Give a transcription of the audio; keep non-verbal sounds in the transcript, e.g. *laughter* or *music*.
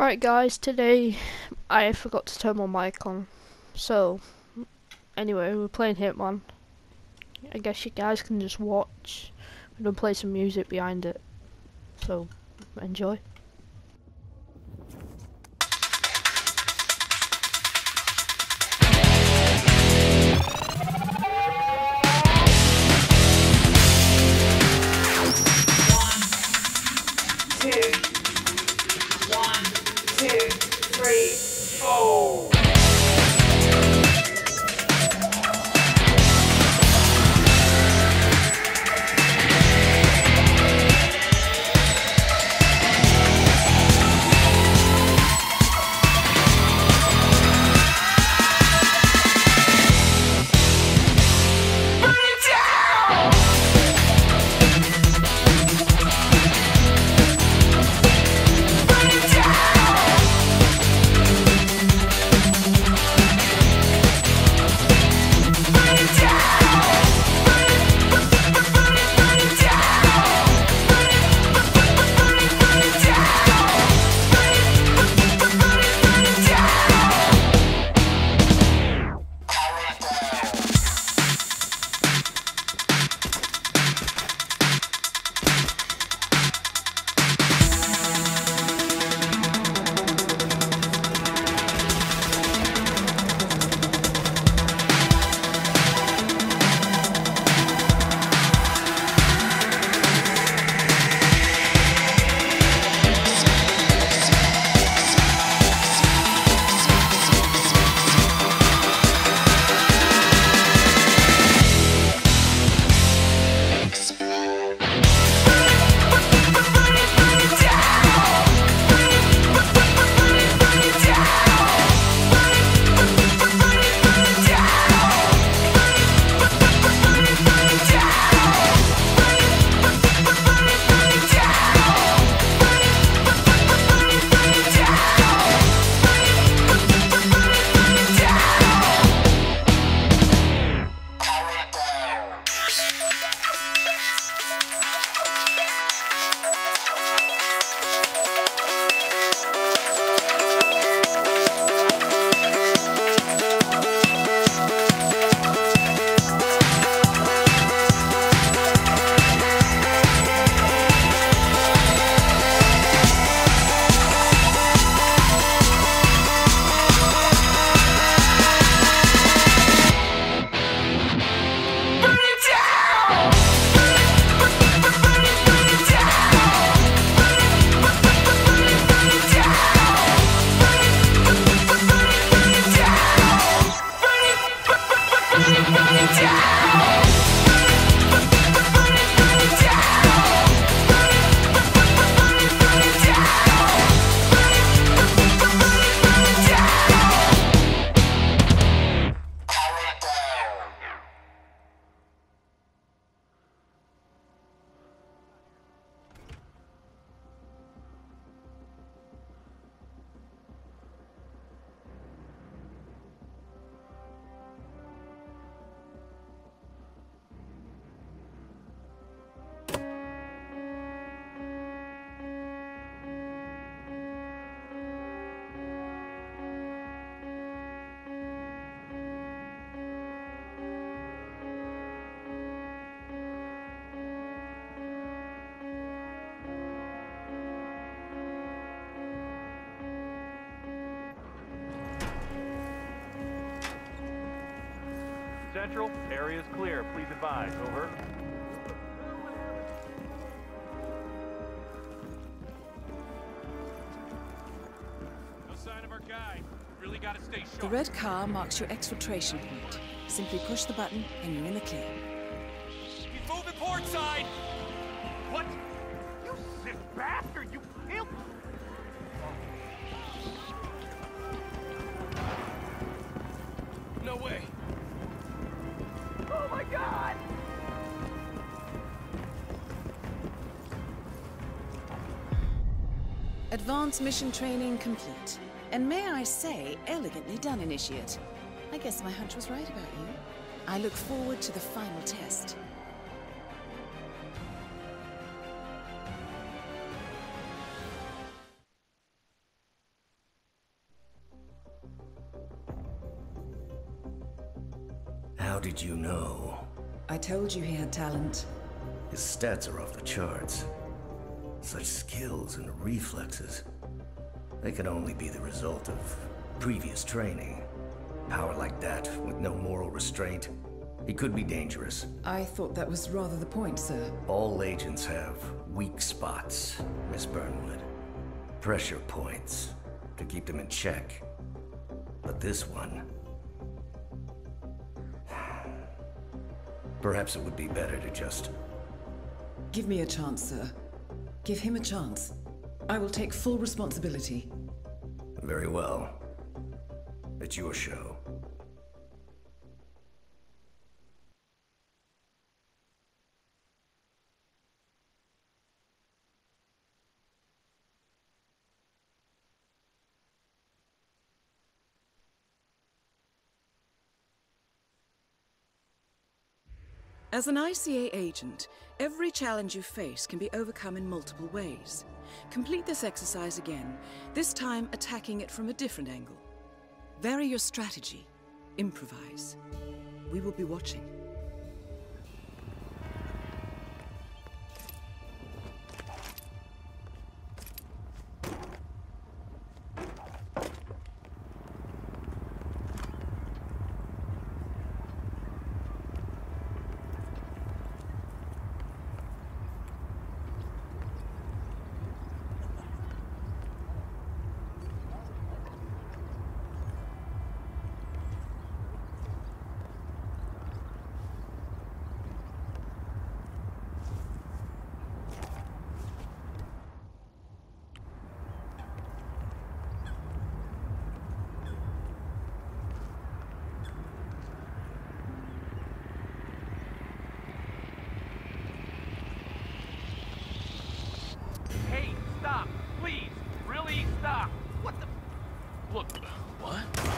Right guys, today I forgot to turn my mic on. So, anyway, we're playing Hitman. I guess you guys can just watch. We're gonna play some music behind it. So, enjoy. Down! Central, area is clear. Please advise. Over. No sign of our guy. Really gotta stay The red car marks your exfiltration point. Simply push the button and you're in the clear. He's moving port side. Advanced mission training complete. And may I say, elegantly done, Initiate. I guess my hunch was right about you. I look forward to the final test. How did you know? I told you he had talent. His stats are off the charts. Such skills and reflexes. They can only be the result of previous training. Power like that, with no moral restraint, he could be dangerous. I thought that was rather the point, sir. All agents have weak spots, Miss Burnwood. Pressure points to keep them in check. But this one. *sighs* Perhaps it would be better to just. Give me a chance, sir. Give him a chance. I will take full responsibility. Very well. It's your show. As an ICA agent, every challenge you face can be overcome in multiple ways. Complete this exercise again, this time attacking it from a different angle. Vary your strategy. Improvise. We will be watching. Look, What?